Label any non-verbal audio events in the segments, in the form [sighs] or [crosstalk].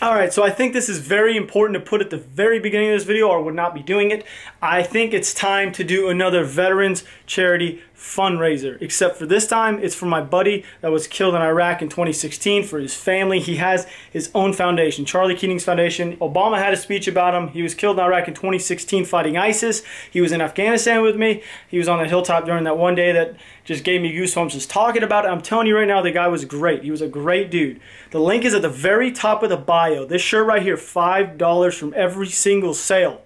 All right, so I think this is very important to put at the very beginning of this video or would not be doing it. I think it's time to do another Veterans Charity fundraiser, except for this time it's for my buddy that was killed in Iraq in 2016 for his family. He has his own foundation, Charlie Keating's Foundation. Obama had a speech about him. He was killed in Iraq in 2016 fighting ISIS. He was in Afghanistan with me. He was on the hilltop during that one day that just gave me goosebumps just talking about it. I'm telling you right now, the guy was great. He was a great dude. The link is at the very top of the bio. This shirt right here, $5 from every single sale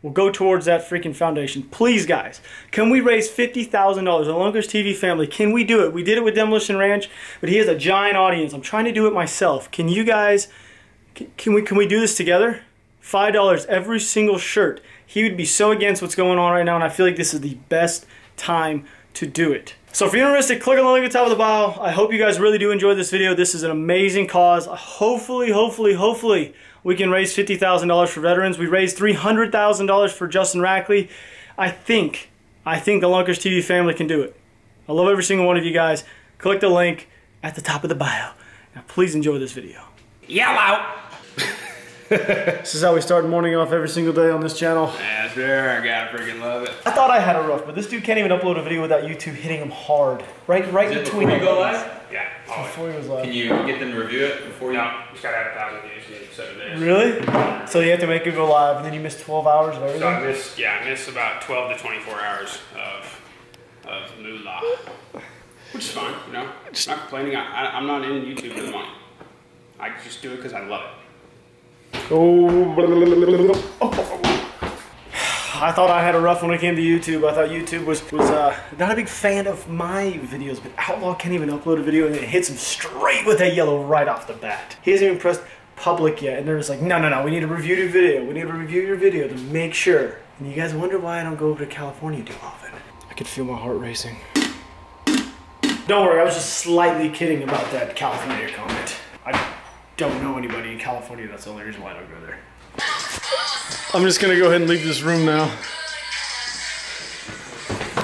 will go towards that freaking foundation. Please, guys, can we raise $50,000? The Lunkers TV family, can we do it? We did it with Demolition Ranch, but he has a giant audience. I'm trying to do it myself. Can you guys, can we, can we do this together? $5 every single shirt. He would be so against what's going on right now, and I feel like this is the best time to do it. So if you're interested, click on the link at the top of the bio. I hope you guys really do enjoy this video. This is an amazing cause. Hopefully, hopefully, hopefully, we can raise $50,000 for veterans. We raised $300,000 for Justin Rackley. I think, I think the Lunkers TV family can do it. I love every single one of you guys. Click the link at the top of the bio. Now please enjoy this video. Yell out! This is how we start morning off every single day on this channel. That's fair. I gotta freaking love it. I thought I had a rough, but this dude can't even upload a video without YouTube hitting him hard. Right, right Is it between before you go the live? Yeah. Oh, Before he was live. Can you get them to review it before you? No, just gotta have a thousand views in seven days. Really? So you have to make it go live, and then you miss 12 hours of So I everything? miss, yeah, I miss about 12 to 24 hours of, of moolah. Which is fine, you know? I'm not complaining. I, I, I'm not in YouTube for the money. I just do it because I love it. I thought I had a rough when it came to YouTube. I thought YouTube was, was uh, not a big fan of my videos, but Outlaw can't even upload a video, and it hits him straight with that yellow right off the bat. He hasn't even pressed public yet, and they're just like, no, no, no, we need to review your video. We need to review your video to make sure. And you guys wonder why I don't go over to California too often. I could feel my heart racing. Don't worry, I was just slightly kidding about that California comment. I don't know anybody in California. That's the only reason why I don't go there. I'm just gonna go ahead and leave this room now.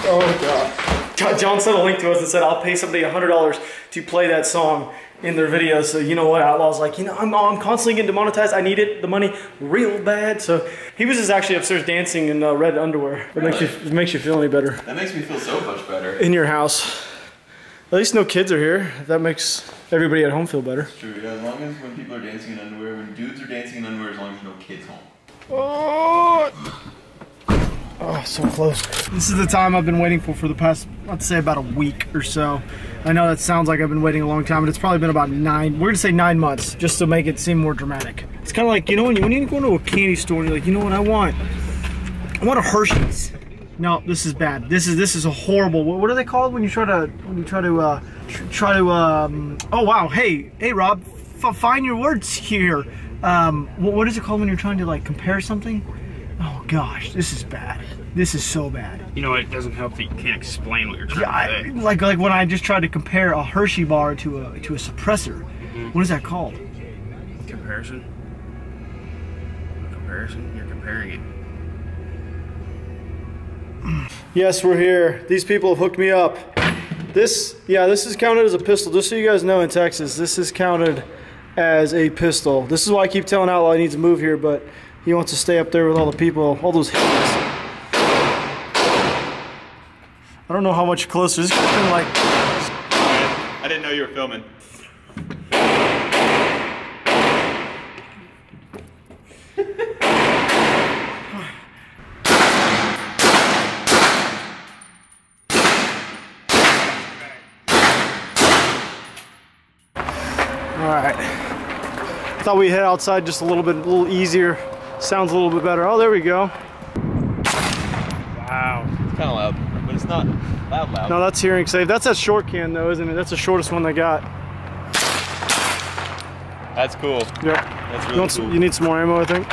Oh god. John sent a link to us and said I'll pay somebody $100 to play that song in their video. So you know what? Outlaw's like, you know, I'm, I'm constantly getting demonetized. I need it, the money real bad. So he was just actually upstairs dancing in uh, red underwear. It makes you it makes you feel any better That makes me feel so much better. in your house. At least no kids are here. That makes everybody at home feel better. True. Yeah, as long as when people are dancing in underwear, when dudes are dancing in underwear, as long as no kids home. Oh, oh, so close. This is the time I've been waiting for for the past, let's say, about a week or so. I know that sounds like I've been waiting a long time, but it's probably been about nine, we're gonna say nine months, just to make it seem more dramatic. It's kind of like, you know, when you, when you go into a candy store and you're like, you know what I want? I want a Hershey's. No, this is bad. This is this is a horrible. What, what are they called when you try to when you try to uh, tr- try to um? Oh wow! Hey hey Rob, f- find your words here. Um, what, what is it called when you're trying to like compare something? Oh gosh, this is bad. This is so bad. You know, it doesn't help that you can't explain what you're Yeah, I, trying to say. like like when I just tried to compare a Hershey bar to a to a suppressor. What is that called? Comparison? Comparison? You're comparing it. Yes, we're here. These people have hooked me up. This, yeah, this is counted as a pistol. Just so you guys know, in Texas, this is counted as a pistol. This is why I keep telling Outlaw he needs to move here, but he wants to stay up there with all the people, all those hippies. I don't know how much closer. This has been like, I didn't know you were filming. All right. Thought we'd head outside just a little bit, a little easier. Sounds a little bit better. Oh, there we go. Wow. It's kind of loud, but it's not loud loud. No, that's hearing safe. That's that short can though, isn't it? That's the shortest one they got. That's cool. Yep. That's You, really want some, cool. you need some more ammo, I think.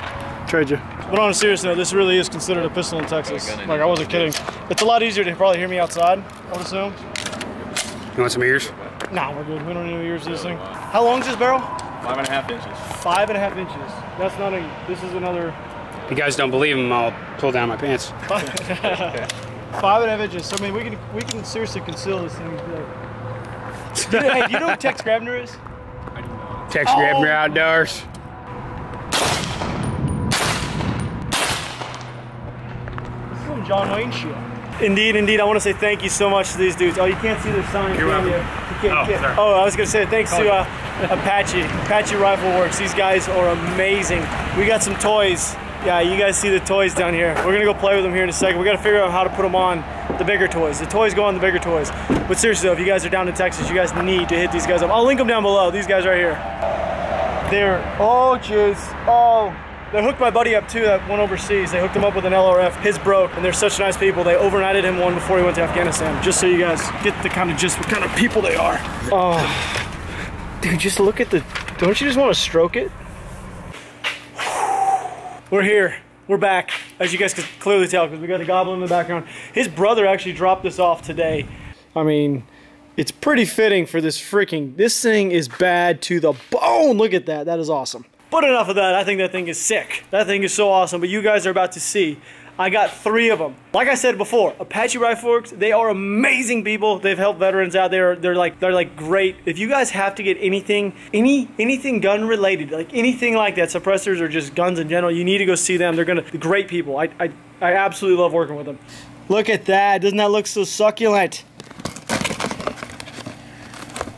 Trade you. But on a serious note, this really is considered a pistol in Texas. Like. I wasn't kidding. It's a lot easier to probably hear me outside. I would assume. You want some ears? Nah, we're good. We don't need to use this thing. How long is this barrel? Five and a half inches. Five and a half inches. That's not a, this is another. If you guys don't believe him, I'll pull down my pants. [laughs] Five and a half inches. So, I mean, we can, we can seriously conceal this thing. [laughs] Hey, do you know what Tex Grebner is? I do not. Tex oh. Grebner outdoors. This is some John Wayne shit. Indeed, indeed. I want to say thank you so much to these dudes. Oh, you can't see their sign. You're welcome. Oh, oh, I was gonna say thanks to Oh, uh, Apache, Apache Rifle Works. These guys are amazing. We got some toys. Yeah, you guys see the toys down here. We're gonna go play with them here in a second. We gotta figure out how to put them on the bigger toys. The toys go on the bigger toys. But seriously though, if you guys are down in Texas, you guys need to hit these guys up. I'll link them down below. These guys right here. They're, oh jeez, oh. They hooked my buddy up too that went overseas. They hooked him up with an LRF. His broke, and they're such nice people. They overnighted him one before he went to Afghanistan. Just so you guys get the kind of just what kind of people they are. Oh, dude, just look at the. Don't you just want to stroke it? We're here. We're back, as you guys can clearly tell, because we got the goblin in the background. His brother actually dropped this off today. I mean, it's pretty fitting for this freaking. This thing is bad to the bone. Look at that. That is awesome. But enough of that. I think that thing is sick. That thing is so awesome. But you guys are about to see. I got three of them. Like I said before, Apache Rifle Works, they are amazing people. They've helped veterans out there. They're like they're like great. If you guys have to get anything, any anything gun related, like anything like that, suppressors or just guns in general, you need to go see them. They're gonna great people. I I, I absolutely love working with them. Look at that. Doesn't that look so succulent?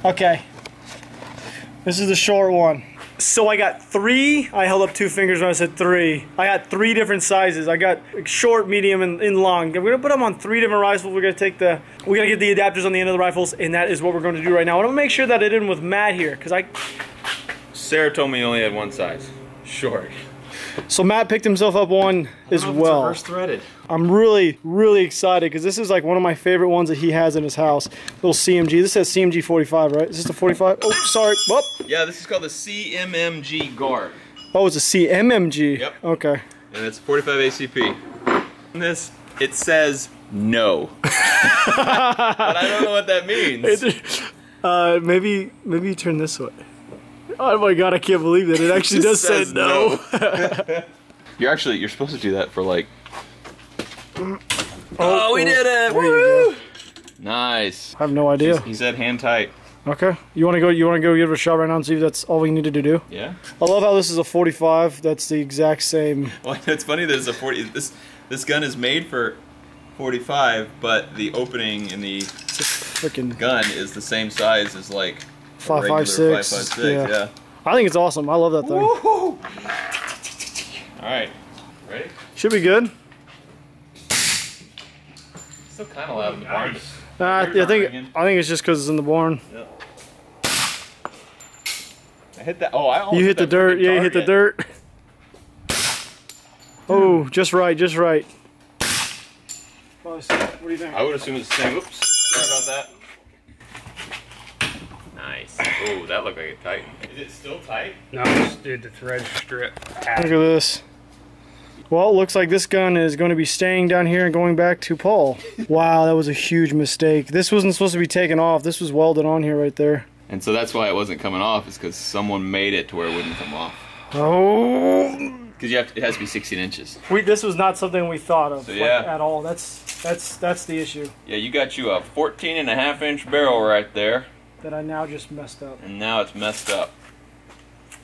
Okay. This is the short one. So I got three. I held up two fingers when I said three. I got three different sizes. I got short, medium, and, and long. We're gonna put them on three different rifles. We're gonna take the, we're gonna get the adapters on the end of the rifles, and that is what we're gonna do right now. I wanna make sure that I did it with Matt here, because I, Sarah told me you only had one size. Short. So Matt picked himself up one as well. Reverse threaded. I'm really, really excited because this is like one of my favorite ones that he has in his house. Little CMG. This says CMG 45, right? Is this the 45? Oh, sorry. Whoop. Yeah, this is called the CMMG guard, Oh, it's a CMMG. Yep. Okay. and it's 45 ACP. On this, it says no, [laughs] but I don't know what that means. [laughs] Uh, maybe, maybe you turn this way. Oh my god, I can't believe that. It [laughs] actually does say says no. [laughs] [laughs] You're actually you're supposed to do that for like. Oh, we oh. did it! Woo! Nice. I have no idea. He said hand tight. Okay. You want to go? You want to go give it a shot right now and see if that's all we needed to do? Yeah. I love how this is a 45. That's the exact same. Well, it's funny that it's a 40. This this gun is made for 45, but the opening in the Freaking gun is the same size as like a five regular five six. 5.56, Yeah. yeah. I think it's awesome. I love that thing. All right. Ready? Should be good. Still kind of loud in the barn. Nice. Uh, I think ringing. I think it's just because it's in the barn. I hit that. Oh, I almost You hit the dirt. Yeah, you hit the dirt. Oh, just right, just right. What do you think? I would assume it's the same. Oops. Sorry about that. Nice. Oh, that looked like it tight. Is it still tight? No, just dude, the thread strip. Look at this. Well, it looks like this gun is going to be staying down here and going back to Paul. [laughs] Wow, that was a huge mistake. This wasn't supposed to be taken off. This was welded on here right there. And so that's why it wasn't coming off, is because someone made it to where it wouldn't come off. Oh, Because you have to, it has to be 16 inches. we, this was not something we thought of So, like, at all. That's that's that's the issue Yeah, you got you a 14 and a half inch barrel right there, that I now just messed up. and now it's messed up.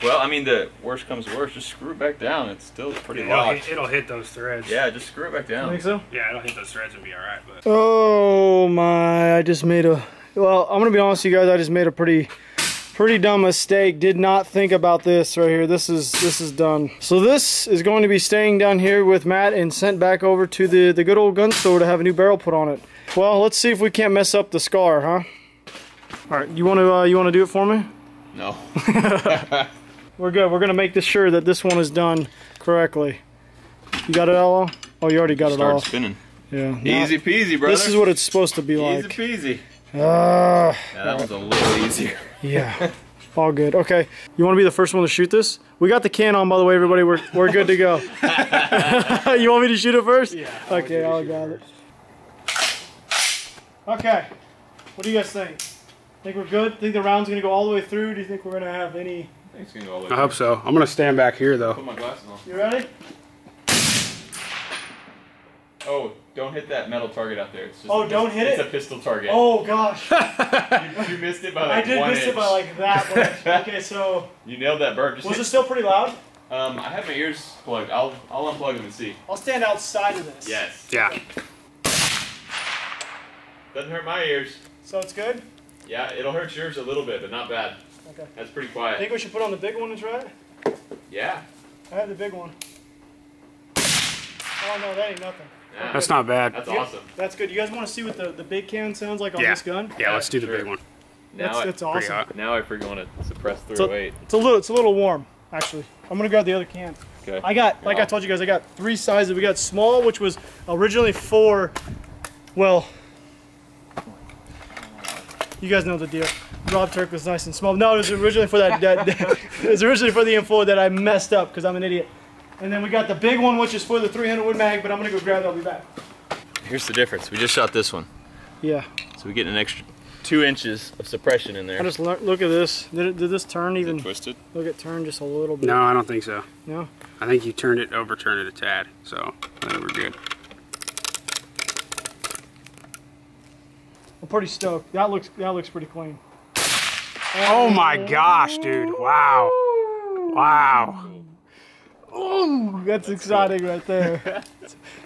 Well, I mean, the worst comes to worst, just screw it back down. It's still pretty It'll locked. hit, it'll hit those threads. Yeah, just screw it back down. You down. think so? Yeah, it'll hit those threads and be all right. But Oh my! I just made a. Well, I'm gonna be honest with you guys. I just made a pretty, pretty dumb mistake. Did not think about this right here. This is this is done. So this is going to be staying down here with Matt and sent back over to the the good old gun store to have a new barrel put on it. Well, let's see if we can't mess up the scar, huh? All right, you want to uh, you want to do it for me? No. [laughs] [laughs] We're good. We're gonna make this sure that this one is done correctly. You got it all? Oh, you already got it Start all. spinning. Yeah. now- Easy peasy, brother. This is what it's supposed to be Easy like. Easy peasy. Ah. Yeah, that was a little easier. Yeah. [laughs] All good. Okay. You want to be the first one to shoot this? We got the can on, by the way, everybody. We're, we're good to go. you want me to shoot it first? Yeah. Okay, I'll got it. Okay. What do you guys think? Think we're good? Think the round's gonna go all the way through? Do you think we're gonna have any? Thanks, gonna go all the way. I hope so. I'm gonna stand back here though. Put my glasses on. You ready? Oh, don't hit that metal target out there. It's just Oh, a don't hit it's it? a pistol target. Oh gosh, [laughs] You, you missed it by I like did one miss inch. it by like that much. [laughs] Okay, so You nailed that bird. Just was hit- it still pretty loud? Um, I have my ears plugged. I'll I'll unplug them and see. I'll stand outside of this. Yes. Yeah. Doesn't hurt my ears. So it's good? Yeah, it'll hurt yours a little bit, but not bad. Okay. That's pretty quiet. I quiet. think we should put on the big one and try it. Yeah. I have the big one. Oh no, that ain't nothing. Yeah. That's not bad. That's You- awesome. That's good. You guys want to see what the, the big can sounds like on yeah. this gun? Yeah, yeah let's do the Sure. big one. That's, Now I- that's Pretty awesome. hot. Now I forget want to suppress It's a, it's a little it's a little warm, actually. I'm gonna grab the other can. Okay. I got like I told you guys, I got three sizes. We got small, which was originally for well you guys know the deal. Rob Turk was nice and small. No, it was originally for that, that, it was originally for the M4 that I messed up because I'm an idiot. And then we got the big one, which is for the 300 Wood Mag, but I'm gonna go grab it, I'll be back. Here's the difference. We just shot this one, Yeah. so we get an extra two inches of suppression in there. I just learned, look at this. Did, it, did this turn even? Twisted. Look it turned just a little bit. No, I don't think so. No? I think you turned it, overturned it a tad. So I think we're good. I'm pretty stoked. That looks that looks pretty clean. Oh my gosh, dude! Wow, wow. Ooh, that's exciting right there. [laughs]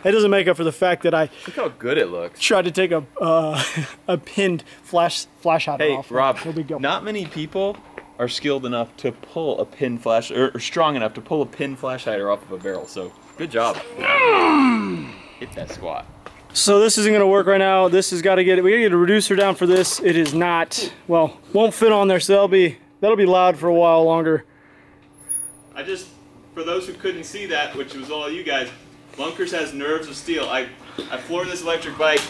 It doesn't make up for the fact that I Look how good it looks. tried to take a uh, [laughs] a pinned flash flash hider Hey, off. Rob, no big deal. not many people are skilled enough to pull a pin flash, or, or strong enough to pull a pin flash hider off of a barrel, so good job. Hit that squat. So this isn't gonna work right now. This has got to get it, we gotta get a reducer down for this. It is not well, won't fit on there, so that'll be that'll be loud for a while longer. I just, for those who couldn't see that, which was all you guys, Lunkers has nerves of steel. I, I floored this electric bike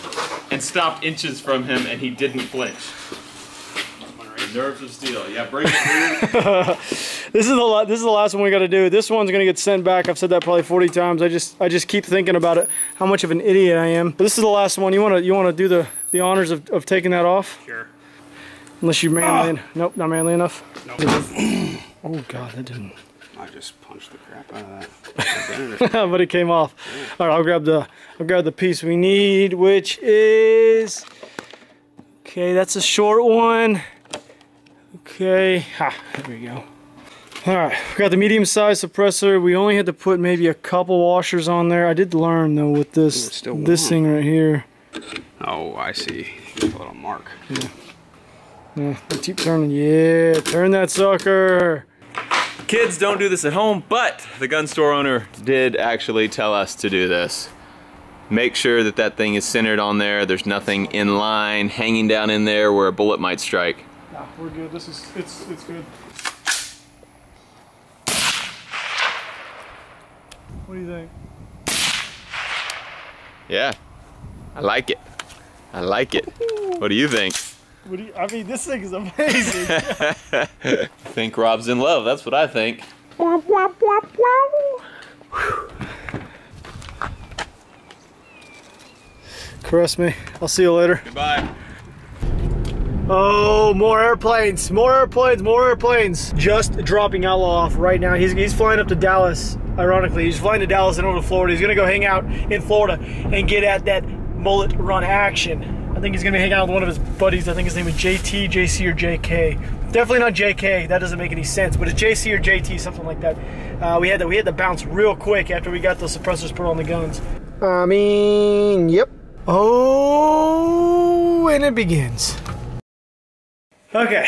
and stopped inches from him, and he didn't flinch. Nerves of steel. Yeah, bring it. [laughs] This is the la- this is the last one we got to do. This one's gonna get sent back. I've said that probably 40 times. I just I just keep thinking about it. How much of an idiot I am. But this is the last one. You wanna you wanna do the the honors of, of taking that off? Sure. Unless you're ah! manly. en- Nope, not manly enough. Nope. [clears throat] Oh god, that didn't. I just punched the crap out of that. [laughs] but it came off. All right, I'll grab the I'll grab the piece we need, which is okay. That's a short one. Okay, ha, there we go. All right, we got the medium-sized suppressor. We only had to put maybe a couple washers on there. I did learn though with this still this warm. thing right here. oh, I see. A little mark. Yeah, keep turning. Yeah, turn that sucker. Kids don't do this at home, but the gun store owner did actually tell us to do this. Make sure that that thing is centered on there. There's nothing in line, hanging down in there where a bullet might strike. Nah, we're good. This is it's it's good. What do you think? Yeah, I like it. I like it. What do you think? What do you, I mean, this thing is amazing. I [laughs] think Rob's in love. That's what I think. Caress me. I'll see you later. Goodbye. Oh, more airplanes, more airplanes, more airplanes. Just dropping Outlaw off right now. He's, he's flying up to Dallas, ironically. He's flying to Dallas and over to Florida. He's gonna go hang out in Florida and get at that mullet run action. I think he's gonna hanging out with one of his buddies. I think his name is JT, JC, or JK. Definitely not JK. That doesn't make any sense. But it's JC or JT, something like that. Uh, we had to we had to bounce real quick after we got those suppressors put on the guns. I mean, yep. Oh, and it begins. Okay,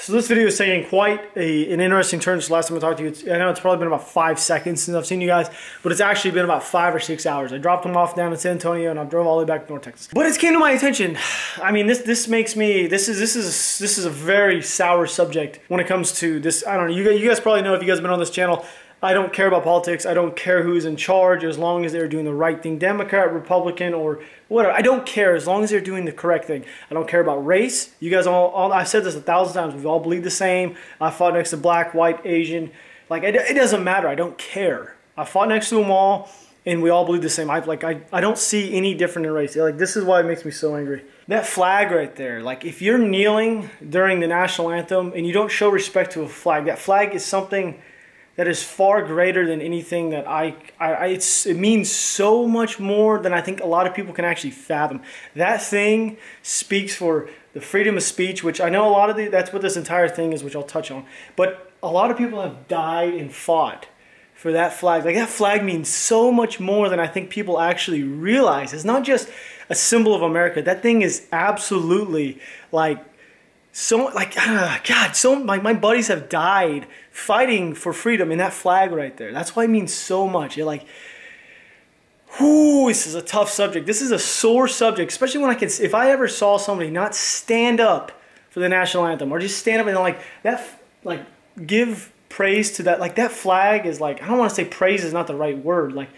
so this video is taking quite a, an interesting turn since last time I talked to you. It's, I know it's probably been about five seconds since I've seen you guys, but it's actually been about five or six hours. I dropped them off down in San Antonio and I drove all the way back to North Texas. But it came to my attention. I mean, this this makes me this is this is this is a very sour subject when it comes to this. I don't know. You guys, you guys probably know if you guys have been on this channel. I don't care about politics. I don't care who's in charge as long as they're doing the right thing. Democrat, Republican, or whatever. I don't care as long as they're doing the correct thing. I don't care about race. You guys all, all I've said this a thousand times. We all bleed the same. I fought next to black, white, Asian. Like, it, it doesn't matter. I don't care. I fought next to them all, and we all bleed the same. I like I, I don't see any different in race. Like this is why it makes me so angry. That flag right there, like if you're kneeling during the national anthem and you don't show respect to a flag, that flag is something that is far greater than anything that I, I, I it means so much more than I think a lot of people can actually fathom. That thing speaks for the freedom of speech, which I know a lot of the, that's what this entire thing is, which I'll touch on. But a lot of people have died and fought for that flag. Like that flag means so much more than I think people actually realize. It's not just a symbol of America. That thing is absolutely like so like uh, God, so my, my buddies have died fighting for freedom in that flag right there. That's why it means so much. You're like, whoo, this is a tough subject. This is a sore subject, especially when I can. If I ever saw somebody not stand up for the national anthem or just stand up and like that, like give praise to that, like that flag is like I don't want to say praise is not the right word, like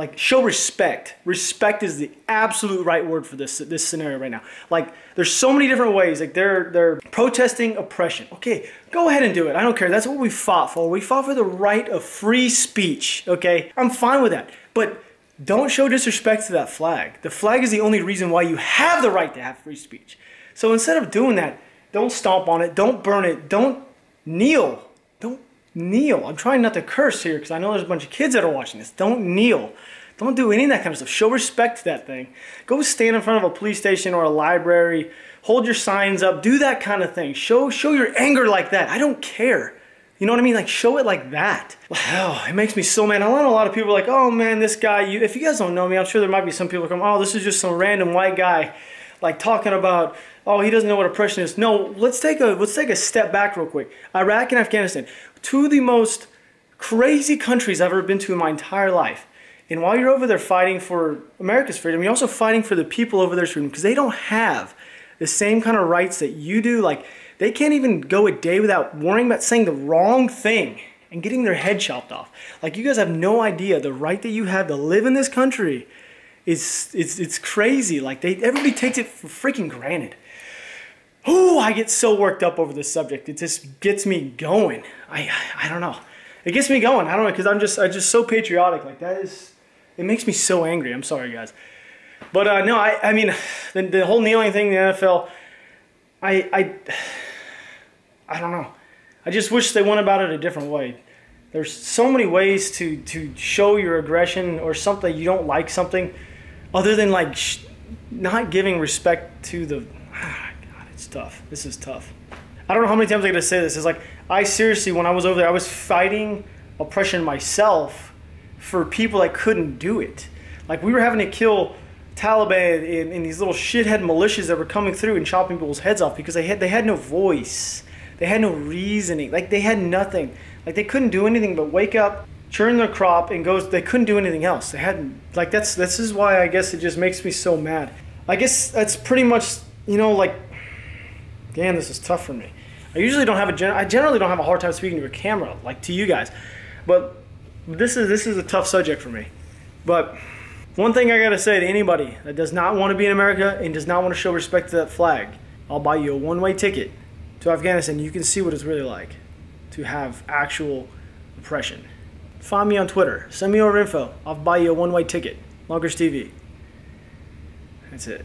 like show respect. Respect is the absolute right word for this this scenario right now. Like there's so many different ways. Like they're they're protesting oppression. Okay, go ahead and do it. I don't care. That's what we fought for. We fought for the right of free speech. Okay, I'm fine with that. But don't show disrespect to that flag. The flag is the only reason why you have the right to have free speech. So instead of doing that, don't stomp on it. Don't burn it. Don't kneel. Kneel. I'm trying not to curse here because I know there's a bunch of kids that are watching this. Don't kneel. Don't do any of that kind of stuff. Show respect to that thing. Go stand in front of a police station or a library. Hold your signs up. Do that kind of thing. Show show your anger like that. I don't care. You know what I mean? Like show it like that. Wow, it makes me so mad. I know a lot of people are like, oh man, this guy. You, if you guys don't know me, I'm sure there might be some people come, oh, this is just some random white guy, like talking about, oh, he doesn't know what oppression is. No, let's take a let's take a step back real quick. Iraq and Afghanistan, two of the most crazy countries I've ever been to in my entire life. And while you're over there fighting for America's freedom, you're also fighting for the people over there's freedom because they don't have the same kind of rights that you do. Like, they can't even go a day without worrying about saying the wrong thing and getting their head chopped off. Like, you guys have no idea the right that you have to live in this country is it's, it's crazy. Like, they everybody takes it for freaking granted. Oh, I get so worked up over this subject. It just gets me going. I, I don't know. It gets me going. I don't know because I'm just I'm just so patriotic. Like that is it makes me so angry. I'm sorry, guys. But uh, no, I, I mean, the, the whole kneeling thing in the NFL, I, I, I don't know. I just wish they went about it a different way. There's so many ways to, to show your aggression or something you don't like something, other than like sh- not giving respect to the. Ah, [sighs] God, it's tough. This is tough. I don't know how many times I gotta say this. It's like I seriously, when I was over there, I was fighting oppression myself for people that couldn't do it. Like we were having to kill Taliban in, in, these little shithead militias that were coming through and chopping people's heads off because they had they had no voice, they had no reasoning, like they had nothing, like they couldn't do anything but wake up, churn their crop, and go. They couldn't do anything else. They hadn't like that's this is why I guess it just makes me so mad. I guess that's pretty much you know like, damn, this is tough for me. I usually don't have a gen- I generally don't have a hard time speaking to a camera like to you guys, but this is this is a tough subject for me. But one thing I gotta say to anybody that does not want to be in America and does not want to show respect to that flag, I'll buy you a one-way ticket to Afghanistan. You can see what it's really like to have actual oppression. Find me on Twitter. Send me your info. I'll buy you a one-way ticket. Lunkers TV. That's it.